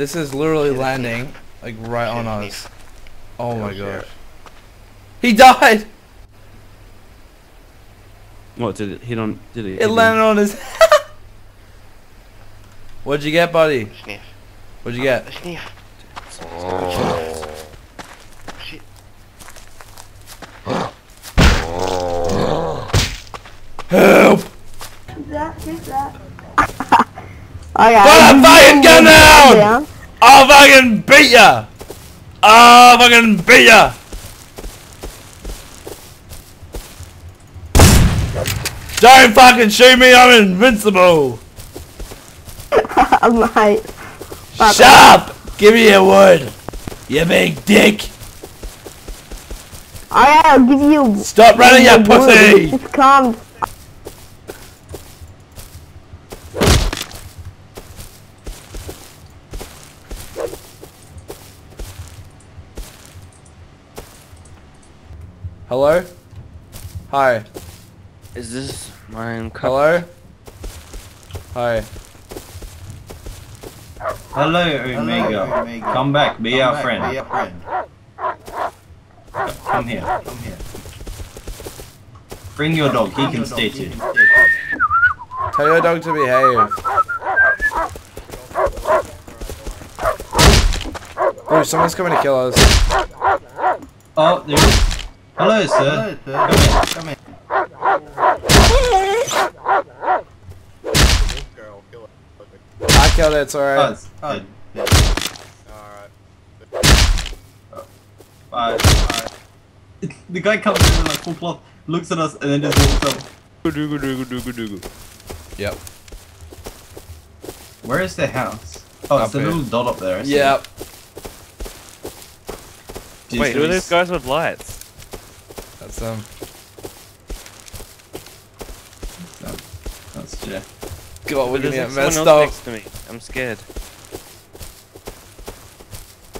This is literally landing like right on us. Oh, oh my shit. gosh. He died! What did it hit on? Did it? It landed on his What'd you get, buddy? Sniff. What'd you get? Sniff. Shit. Help! that? Who's that? Okay. Put a fucking gun down! down. I'll fucking beat ya! I'll fucking beat ya! Don't fucking shoot me, I'm invincible! Mate. Fuck Shut up! Give me your wood! You big dick! I'll give you. Stop running, you pussy! Just calm. Hello? Hi. Is this my mine? Hello? Hi. Hello, Omega. Come back, be our friend. Come here. Come here. Bring your dog, he can stay too. Tell your dog to behave. Oh, someone's coming to kill us. Oh, there is. Hello, sir. Come here. Come here. I killed it, it's Oh, alright. it's dead. Alright. Bye. Bye. The guy comes in like full cloth, looks at us, and then just walks up. Yep. Where is the house? Oh, Up it's the here. little dot up there. I. Yep. Did Wait, who are we those guys with lights? That's them. That's Jeff. God, we're There's gonna get someone messed up. next to me. I'm scared.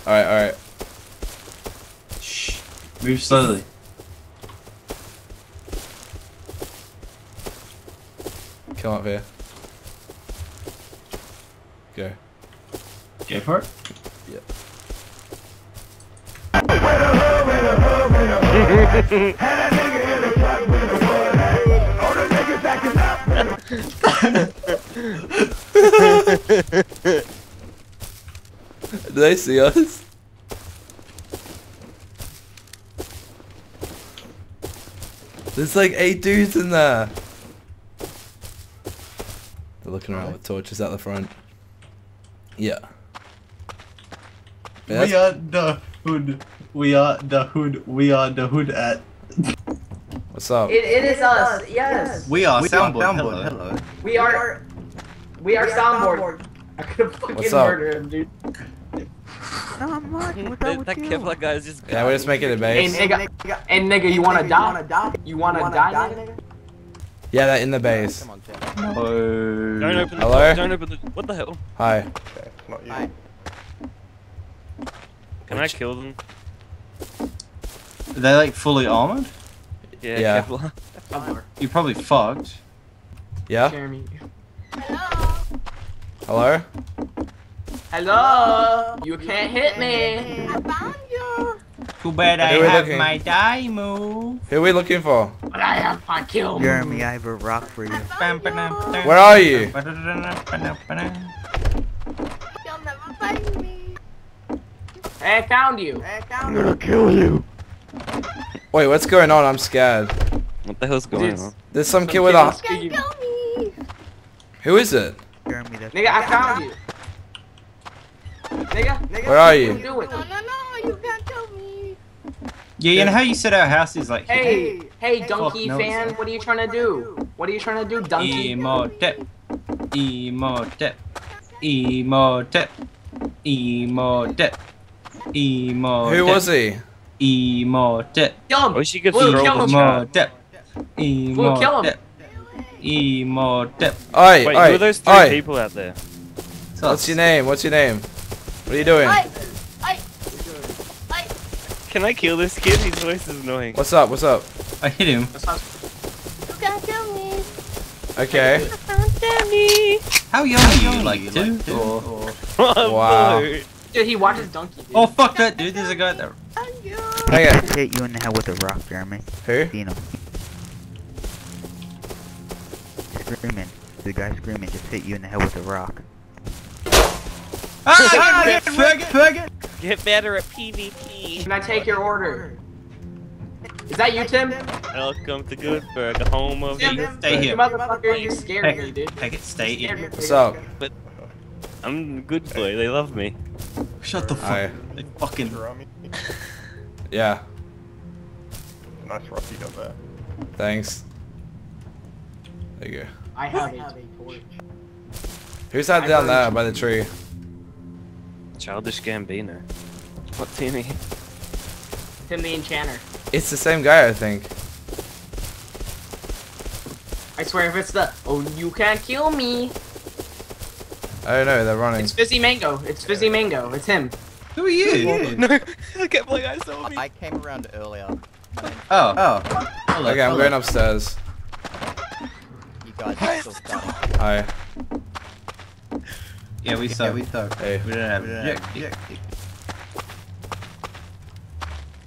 Alright, alright. Shh. Move slowly. Come up here. Go. Go for it. Do they see us? There's like eight dudes in there. They're looking around with torches out the front. Yeah. Yeah, We are the hood. We are the hood. We are the hood at. What's up? It, it is us. Yes. We are soundboard, Hello. hello. We are. We are soundboard. I could fucking What's up? murder him, dude. Not much. What's up that with that you? Kevlar guy's just. Yeah, we're just making a Hey base. nigga. Hey nigga, you wanna die? You wanna die, nigga? Yeah, they're in the base. Come on, Jeff. Oh. Don't open the Hello? Don't open the. What the hell? Hi. Okay, not you. Can I kill them? Are they like fully armored? Yeah. Yeah. Kevlar. You probably fucked. Yeah? Jeremy. Hello? Hello. You can't hit me. I found you. Too bad I have looking? my die move. Who are we looking for? But I have my kill. Jeremy, I have a rock for you. Where are you? You'll never find me. Hey, I found you. I found gonna kill you. Wait, what's going on? I'm scared. What the hell's going Dude. on? There's some kid with kid a... was- Can't kill me. Who is it? Nigga, I found you. Nigga, nigga. Where are you? No, no, no. You can't kill me. Yeah, you know how you said our house is like Hey, hey, donkey no, fan, it's- what are you trying to do? What are you trying to do, donkey? Emotep. Emotep. Emotep. Emotep. Emotep. Who was he? Emotep. Kill him. I wish you could Blue, scroll kill the him. chat. Emotep. Blue, kill him. Emotep. Emotep. Oi, Wait, oi, who are those three oi. people out there? What's your name? What's your name? What are you doing? I, I, I. Can I kill this kid? His voice is annoying. What's up? What's up? I hit him. You can't kill me. Okay. You can't kill me. How young are you? Like two? Or... Wow. Boy. Dude, he watches Donkey. Dude. Oh fuck that dude! There's a guy there. Okay. Just hit you in the head with a rock, Jeremy. Who? You know. Screaming. The guy screaming just hit you in the head with a rock. Ah! Get faggot! Faggot! Get better at PvP. Can I take your order? Is that you, Tim? Welcome to Goodburg, the home of Tim, the. Stay here. motherfucker, you scared me, dude. Faggot, stay You scared me, here. What's up? I'm a good boy. They love me. Shut the fuck. Hi. They fucking. Rami. Yeah. Nice rock you got there. Thanks. There you go. I have a torch. Who's that down there by the tree? Childish Gambino. What do you mean? Tim the Enchanter. It's the same guy, I think. I swear if it's the oh you can't kill me. Oh don't. They're running. It's Fizzy Mango. It's Fizzy Mango. It's him. Who are you? No, I can't believe I saw me. I came around earlier. Oh. Oh. oh. Hello. Okay, I'm hello. going upstairs. You guys are still starting. Hi. Yeah, we suck. we suck. Hey. We don't have. Yeah, yeah.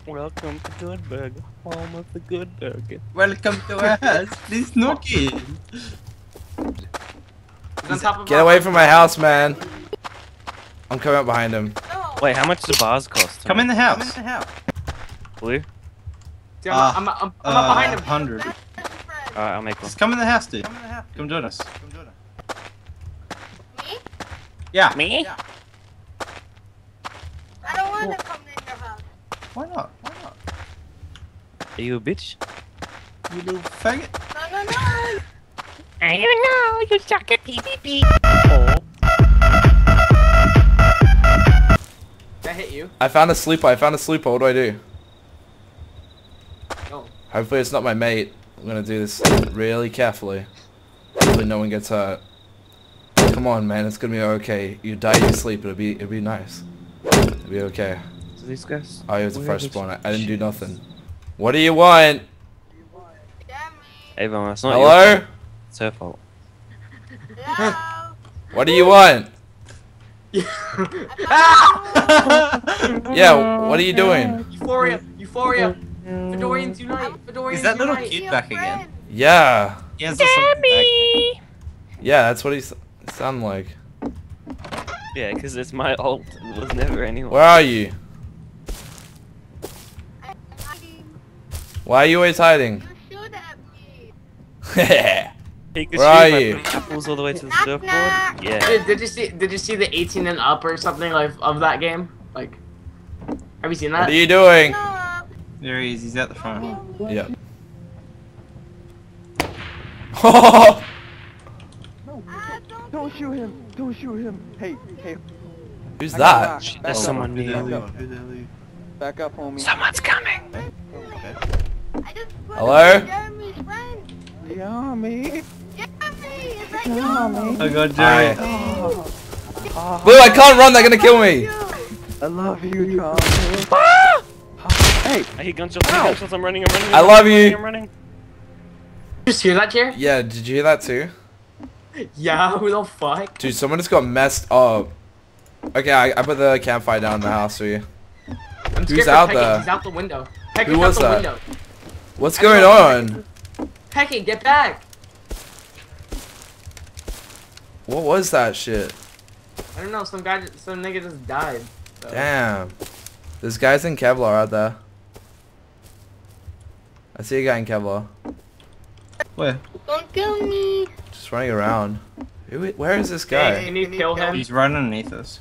Welcome to Goodburg, home of the Goodburg. Welcome to our house. Please knock in. He's on top of Get away from my house, man. I'm coming up behind him. Wait, how much do bars cost? Come in the house. Come in the house. Blue? Dude, I'm, Uh, I'm, I'm, I'm Uh, up behind him. Hundred. Alright, I'll make one. Just come in the house, dude. Come in join us. Come join us. Me? Yeah. Me? I don't want to come in your house. Why not? Why not? Are you a bitch? You little faggot. No, no, no. I don't know, you suck at PvP. That hit you. I found a sleeper. I found a sleeper. What do I do? Oh. Hopefully it's not my mate. I'm gonna do this really carefully. Hopefully no one gets hurt. Come on, man. It's gonna be okay. You die, you sleep. It'll be, it'll be nice. It'll be okay. So these guys? Oh, it was the Where first is- spawn. I, I didn't do nothing. What do you want? Damn Avon, that's not your Hello? fault. It's her fault. Hello. What do you want? Yeah, what are you doing? Euphoria. Euphoria. Fedorians unite. Fedorians Is that little unite. kid back again? Yeah. He has something Yeah, that's what he sound like. Yeah, because it's my alt. It was never anyone. Where are you? Why are you always hiding? You shoot at me. Pikachu Where are you? apples all the way to the surfboard? Yeah. Dude, did you see? Did you see the 18 and up or something like of that game? Like, have you seen that? what are you doing? There he is. He's at the front. Yep. Ah, don't Don't shoot him. Don't shoot him. Hey, hey. Who's I that? rock. Back There's up. someone Who the hell new. are you? Who the hell are you? Back up, homie. Someone's coming. I just put Hello? Yeah, me. Jeremy, it's like Yeah, Oh god, Jerry. Oh, Blue, I can't run. They're gonna kill me. I love you, Tom. Ah! Hey, I hear gunshots, I hear gunshots, I'm running, I'm running. I I'm love running, you. I'm running. Did you just hear that, Jer? Yeah, did you hear that too? Yeah. Who the fuck? Dude, someone just got messed up. Okay, I, I put the campfire down in the house for you. I'm Who's out Pecky. there? He's out the window. Pecky's Who was out the that? window. What's I going on? Pecky, get back. What was that shit? I don't know. Some guy, some nigga just died. So. Damn. This guys in Kevlar out there. I see a guy in Kevlar. Where? Don't kill me. Just running around. Who, where is this Hey, guy? can you kill him? He's right underneath us.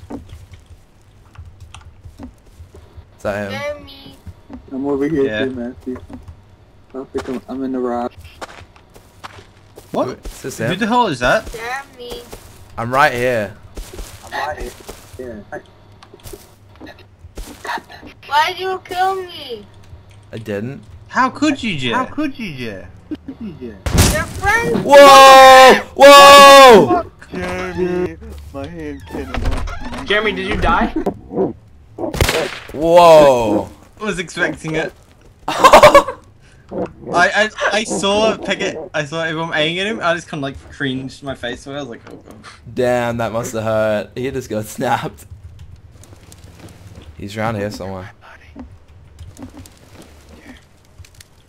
Is that him? Jeremy. I'm over here Yeah. too, Matthew. I'll I'm in the rock. What? Is this Who him? the hell is that? Jeremy. I'm right here. I'm right here. Yeah. Why'd you kill me? I didn't. How could you, Jer? How could you, Jer? Your friend. Whoa! Whoa! Jeremy, my hand cannon. Jeremy, did you die? Whoa! I was expecting it. I, I I saw Peckett. I saw everyone aiming at him. I just kind of like cringed my face away. I was like, oh god. Damn, that must have hurt. He just got snapped. He's around here somewhere.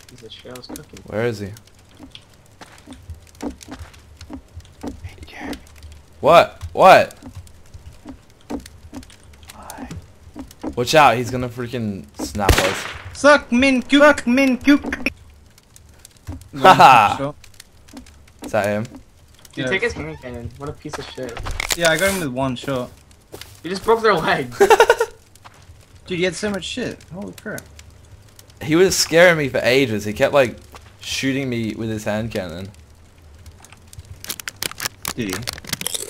Piece of shit, I was cooking. Where is he? What? What? Watch out, he's gonna freaking snap us. Suck min. Suck min kook. Haha. Is that him? Dude, Yeah. take his hand cannon. What a piece of shit. Yeah, I got him with one shot. You just broke their leg. Dude, he had so much shit. Holy crap. He was scaring me for ages. He kept like shooting me with his hand cannon. Did he?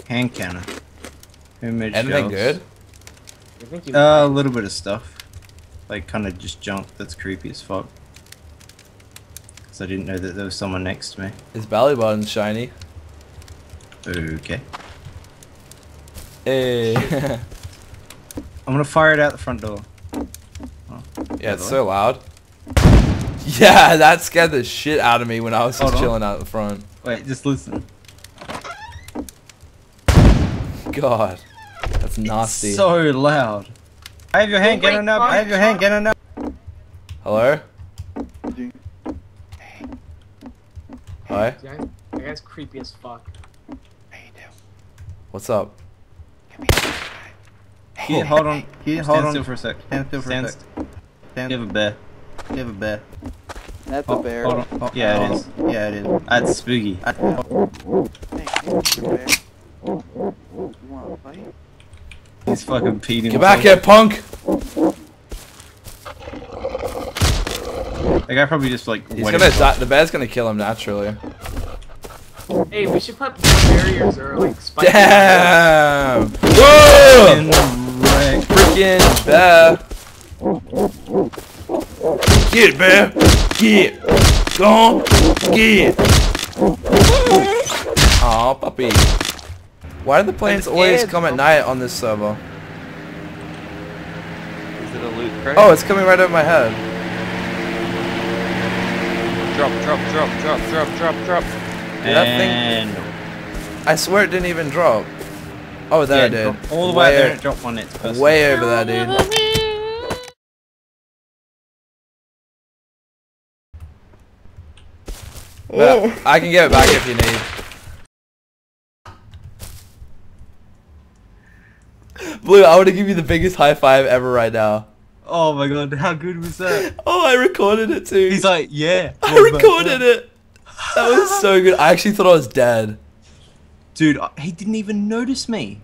Hand cannon. Homemade Anything shells. good? I think Uh, a little bit of stuff. Like, kind of just junk that's creepy as fuck. Because I didn't know that there was someone next to me. His belly button's shiny. Okay. Hey. Eh. I'm gonna fire it out the front door. Oh, yeah, it's so loud. Yeah, that scared the shit out of me when I was just on. chilling out the front. Wait, just listen. God, that's nasty. So loud. I have your hand Oh my cannon up. I have your hand cannon up. Hello? Hi? Dude, That guy's creepy as fuck. What's up? Here, hold on. Here, hold stand on. still for a sec. Stand still for a sec. Stand- You have a bear. You have a bear. That's Oh, a bear. Hold on. Oh, Yeah, it oh, is. Yeah, it is. That's spooky. I- oh. He's fucking peeing Get back here, punk! That guy probably just like. He's gonna die. The bear's gonna kill him naturally. Hey, we should put barriers or like spikes. Damn! Fucking Whoa! wreck. Freaking bear! Get it, bear! Get! Go on! Get! Aw, puppy. Why do the planes always come at night on this server? Is it a loot crate? Oh, it's coming right over my head. Drop, drop, drop, drop, drop, drop, drop. Dude, that thing- I swear it didn't even drop. Oh, there yeah, it did. all the way way, there. and Drop one. It's personal. way over there, dude. But I can get it back if you need. Blue, I want to give you the biggest high five ever right now. Oh my god, how good was that? Oh, I recorded it too. He's like, yeah. I recorded it. That was so good. I actually thought I was dead. Dude, he didn't even notice me.